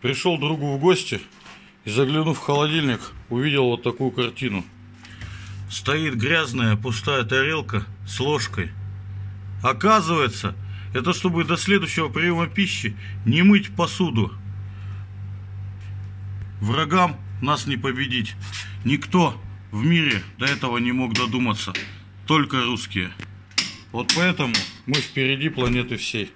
Пришел другу в гости и заглянув в холодильник, увидел вот такую картину. Стоит грязная пустая тарелка с ложкой. Оказывается, это чтобы до следующего приема пищи не мыть посуду. Врагам нас не победить. Никто в мире до этого не мог додуматься. Только русские. Вот поэтому мы впереди планеты всей.